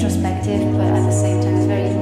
introspective, but at the same time very